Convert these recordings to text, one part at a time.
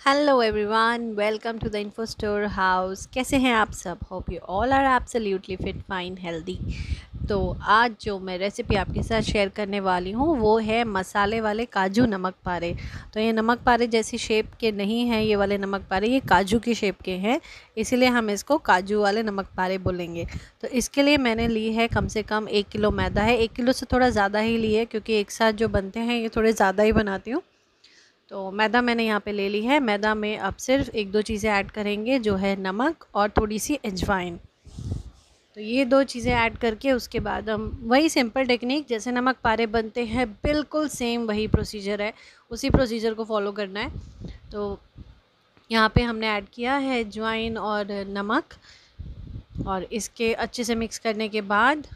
Hello everyone welcome to the info store house कैसे हैं आप सब? Hope you all are absolutely fit fine healthy तो आज जो मैं रेसिपी आपके साथ शेयर करने वाली हूँ, वो है मसाले वाले काजू नमक पारे। तो ये नमक पारे जैसी शेप के नहीं हैं, ये वाले नमक पारे, ये काजू की शेप के हैं। इसीलिए हम इसको काजू वाले नमक पारे बोलेंगे। तो इसके लिए मैंने ली है कम से कम एक किलो मैदा है। एक किलो से थोड़ा ज़्यादा ही ली है, क्योंकि एक साथ जो बनते हैं, ये थोड़े ज़्यादा ही बनाती हूँ। तो मैदा मैंने यहाँ पे ले ली है। मैदा में अब सिर्फ़ एक दो चीज़ें ऐड करेंगे, जो है नमक और थोड़ी सी अजवाइन। तो ये दो चीज़ें ऐड करके उसके बाद हम वही सिंपल टेक्निक, जैसे नमक पारे बनते हैं, बिल्कुल सेम वही प्रोसीजर है। उसी प्रोसीजर को फॉलो करना है। तो यहाँ पे हमने ऐड किया है अजवाइन और नमक और इसके अच्छे से मिक्स करने के बाद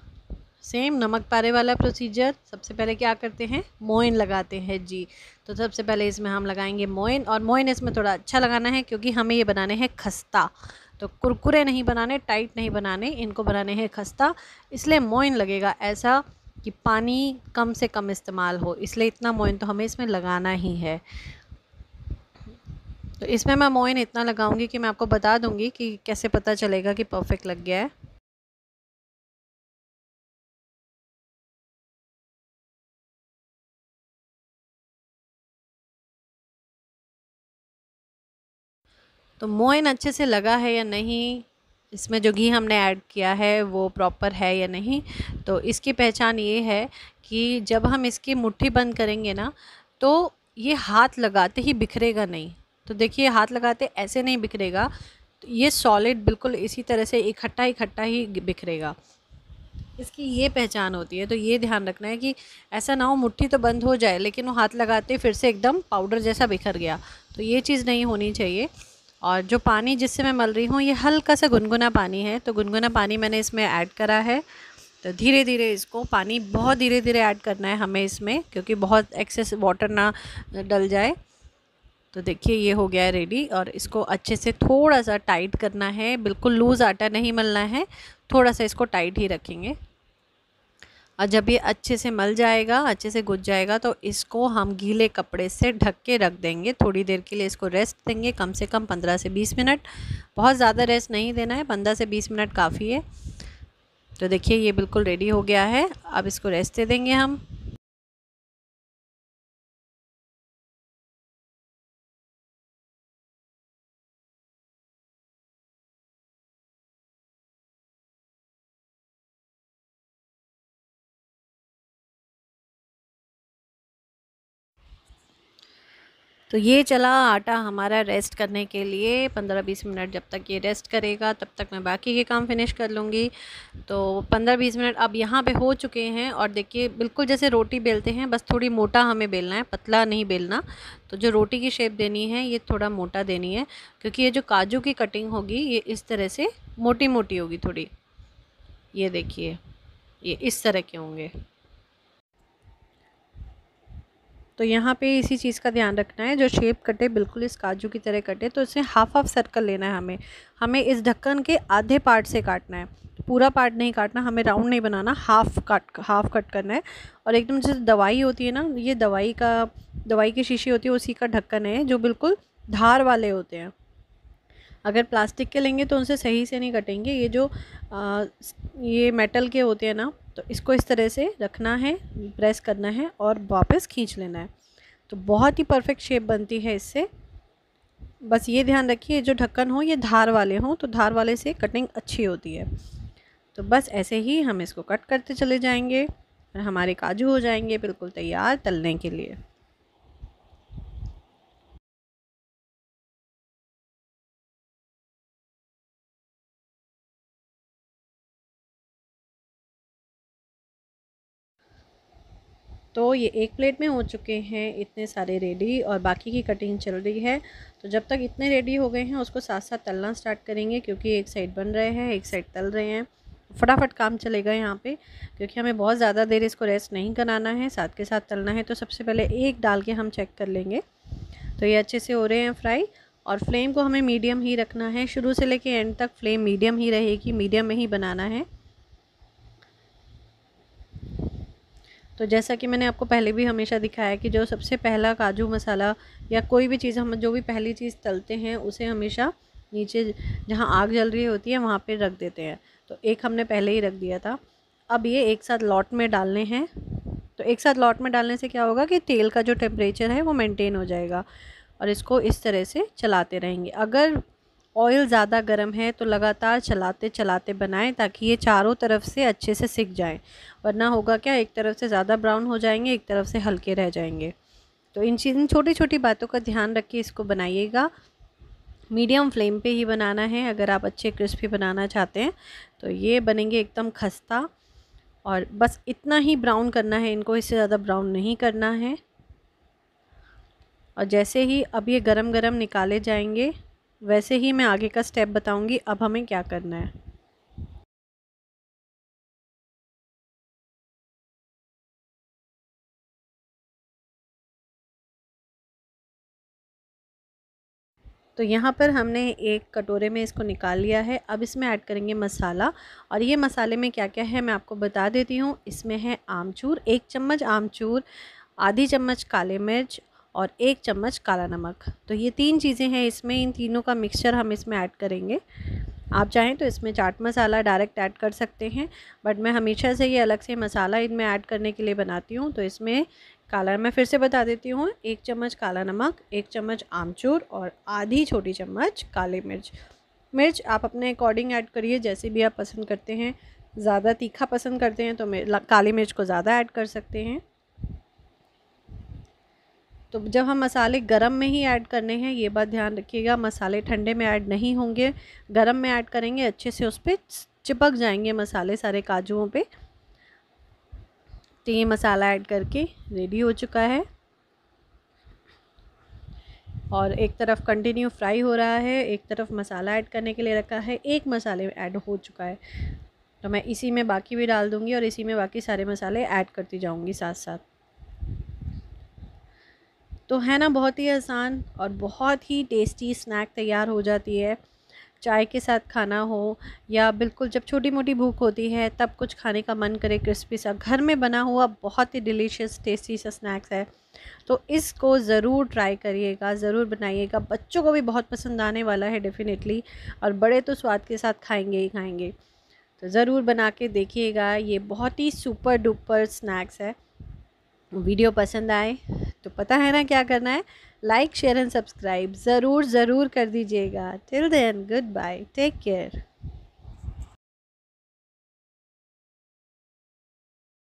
सेम नमक पारे वाला प्रोसीजर सबसे पहले क्या करते हैं? मोइन लगाते हैं, जी। तो सबसे पहले इसमें हम लगाएँगे मोइन और मोइन इसमें थोड़ा अच्छा लगाना है, क्योंकि हमें ये बनाने हैं खस्ता। तो कुरकुरे नहीं बनाने टाइट नहीं बनाने, इनको बनाने हैं खस्ता। इसलिए मोइन लगेगा ऐसा कि पानी कम से कम इस्तेमाल हो। इसलिए इतना मोइन तो हमें इसमें लगाना ही है। तो इसमें मैं मोइन इतना लगाऊँगी कि मैं आपको बता दूँगी कि कैसे पता चलेगा कि परफेक्ट लग गया है। तो मोइन अच्छे से लगा है या नहीं? इसमें जो घी हमने ऐड किया है, वो प्रॉपर है या नहीं? तो इसकी पहचान ये है कि जब हम इसकी मुट्ठी बंद करेंगे ना तो ये हाथ लगाते ही बिखरेगा नहीं। तो देखिए, हाथ लगाते ऐसे नहीं बिखरेगा। तो ये सॉलिड बिल्कुल इसी तरह से इकट्ठा इकट्ठा ही बिखरेगा। इसकी ये पहचान होती है। तो ये ध्यान रखना है कि ऐसा ना हो मुट्ठी तो बंद हो जाए, लेकिन वो हाथ लगाते फिर से एकदम पाउडर जैसा बिखर गया। तो ये चीज़ नहीं होनी चाहिए। और जो पानी जिससे मैं मल रही हूँ, ये हल्का सा गुनगुना पानी है। तो गुनगुना पानी मैंने इसमें ऐड करा है। तो धीरे धीरे इसको पानी बहुत धीरे धीरे ऐड करना है हमें इसमें, क्योंकि बहुत एक्सेस वाटर ना डल जाए। तो देखिए, ये हो गया है रेडी और इसको अच्छे से थोड़ा सा टाइट करना है। बिल्कुल लूज़ आटा नहीं मलना है। थोड़ा सा इसको टाइट ही रखेंगे। और जब ये अच्छे से मल जाएगा, अच्छे से गुज जाएगा तो इसको हम गीले कपड़े से ढक के रख देंगे। थोड़ी देर के लिए इसको रेस्ट देंगे, कम से कम पंद्रह से बीस मिनट। बहुत ज़्यादा रेस्ट नहीं देना है, पंद्रह से बीस मिनट काफ़ी है। तो देखिए, ये बिल्कुल रेडी हो गया है। अब इसको रेस्ट दे देंगे हम। तो ये चला आटा हमारा रेस्ट करने के लिए। पंद्रह बीस मिनट जब तक ये रेस्ट करेगा, तब तक मैं बाकी के काम फिनिश कर लूँगी। तो पंद्रह बीस मिनट अब यहाँ पे हो चुके हैं और देखिए, बिल्कुल जैसे रोटी बेलते हैं, बस थोड़ी मोटा हमें बेलना है, पतला नहीं बेलना। तो जो रोटी की शेप देनी है, ये थोड़ा मोटा देनी है, क्योंकि ये जो काजू की कटिंग होगी, ये इस तरह से मोटी मोटी होगी थोड़ी। ये देखिए, ये इस तरह के होंगे। तो यहाँ पे इसी चीज़ का ध्यान रखना है जो शेप कटे बिल्कुल इस काजू की तरह कटे तो इसे हाफ़ हाफ़ सर्कल लेना है हमें। हमें इस ढक्कन के आधे पार्ट से काटना है। पूरा पार्ट नहीं काटना हमें राउंड नहीं बनाना हाफ़ काट हाफ़ कट करना है। और एकदम जैसे दवाई होती है ना ये दवाई का दवाई की शीशी होती है उसी का ढक्कन है जो बिल्कुल धार वाले होते हैं। अगर प्लास्टिक के लेंगे तो उनसे सही से नहीं कटेंगे। ये जो आ, ये मेटल के होते हैं ना तो इसको इस तरह से रखना है, प्रेस करना है और वापस खींच लेना है। तो बहुत ही परफेक्ट शेप बनती है इससे। बस ये ध्यान रखिए, जो ढक्कन हो, ये धार वाले हों तो धार वाले से कटिंग अच्छी होती है। तो बस ऐसे ही हम इसको कट करते चले जाएँगे हमारे काजू हो जाएँगे बिल्कुल तैयार तलने के लिए। तो ये एक प्लेट में हो चुके हैं, इतने सारे रेडी और बाकी की कटिंग चल रही है। तो जब तक इतने रेडी हो गए हैं, उसको साथ साथ तलना स्टार्ट करेंगे क्योंकि एक साइड बन रहे हैं, एक साइड तल रहे हैं। फटाफट काम चलेगा यहाँ पे, क्योंकि हमें बहुत ज़्यादा देर इसको रेस्ट नहीं कराना है, साथ के साथ तलना है। तो सबसे पहले एक डाल के हम चेक कर लेंगे। तो ये अच्छे से हो रहे हैं फ्राई और फ्लेम को हमें मीडियम ही रखना है। शुरू से लेके एंड तक फ्लेम मीडियम ही रहेगी, मीडियम में ही बनाना है। तो जैसा कि मैंने आपको पहले भी हमेशा दिखाया कि जो सबसे पहला काजू मसाला या कोई भी चीज़ हम, जो भी पहली चीज़ तलते हैं, उसे हमेशा नीचे जहाँ आग जल रही होती है, वहाँ पे रख देते हैं। तो एक हमने पहले ही रख दिया था। अब ये एक साथ लॉट में डालने हैं। तो एक साथ लॉट में डालने से क्या होगा कि तेल का जो टेम्परेचर है, वो मेंटेन हो जाएगा और इसको इस तरह से चलाते रहेंगे। अगर ऑयल ज़्यादा गर्म है तो लगातार चलाते चलाते बनाएँ ताकि ये चारों तरफ़ से अच्छे से सिक जाए। वरना होगा क्या, एक तरफ़ से ज़्यादा ब्राउन हो जाएँगे, एक तरफ़ से हल्के रह जाएँगे। तो इन चीज़, इन छोटी छोटी बातों का ध्यान रख के इसको बनाइएगा। मीडियम फ्लेम पे ही बनाना है, अगर आप अच्छे क्रिस्पी बनाना चाहते हैं तो ये बनेंगे एकदम खस्ता। और बस इतना ही ब्राउन करना है, इनको इससे ज़्यादा ब्राउन नहीं करना है। और जैसे ही अब ये गरम गरम निकाले जाएँगे वैसे ही मैं आगे का स्टेप बताऊँगी, अब हमें क्या करना है। तो यहाँ पर हमने एक कटोरे में इसको निकाल लिया है। अब इसमें ऐड करेंगे मसाला और ये मसाले में क्या क्या है मैं आपको बता देती हूँ। इसमें है आमचूर, एक चम्मच आमचूर, आधी चम्मच काले मिर्च और एक चम्मच काला नमक। तो ये तीन चीज़ें हैं, इसमें इन तीनों का मिक्सचर हम इसमें ऐड करेंगे। आप चाहें तो इसमें चाट मसाला डायरेक्ट ऐड कर सकते हैं बट मैं हमेशा से ये अलग से मसाला इनमें ऐड करने के लिए बनाती हूँ। तो इसमें काला, मैं फिर से बता देती हूँ, एक चम्मच काला नमक, एक चम्मच आमचूर और आधी छोटी चम्मच काले मिर्च। मिर्च आप अपने अकॉर्डिंग ऐड करिए, जैसे भी आप पसंद करते हैं। ज़्यादा तीखा पसंद करते हैं तो काली मिर्च को ज़्यादा ऐड कर सकते हैं। तो जब हम मसाले गरम में ही ऐड करने हैं, ये बात ध्यान रखिएगा, मसाले ठंडे में ऐड नहीं होंगे। गरम में ऐड करेंगे, अच्छे से उस पर चिपक जाएँगे मसाले सारे काजुओं पे। तो ये मसाला ऐड करके रेडी हो चुका है। और एक तरफ़ कंटिन्यू फ्राई हो रहा है, एक तरफ़ मसाला ऐड करने के लिए रखा है, एक मसाले ऐड हो चुका है। तो मैं इसी में बाकी भी डाल दूँगी और इसी में बाकी सारे मसाले ऐड करती जाऊँगी साथ साथ तो है ना, बहुत ही आसान और बहुत ही टेस्टी स्नैक तैयार हो जाती है। चाय के साथ खाना हो या बिल्कुल जब छोटी मोटी भूख होती है, तब कुछ खाने का मन करे क्रिस्पी सा। घर में बना हुआ बहुत ही डिलीशियस टेस्टी सा स्नैक्स है। तो इसको ज़रूर ट्राई करिएगा, ज़रूर बनाइएगा। बच्चों को भी बहुत पसंद आने वाला है डेफ़िनेटली और बड़े तो स्वाद के साथ खाएँगे ही खाएँगे। तो ज़रूर बना के देखिएगा, ये बहुत ही सुपर डुपर स्नैक्स है। वीडियो पसंद आए तो पता है ना क्या करना है? लाइक शेयर एंड सब्सक्राइब ज़रूर ज़रूर कर दीजिएगा। Till then good bye take care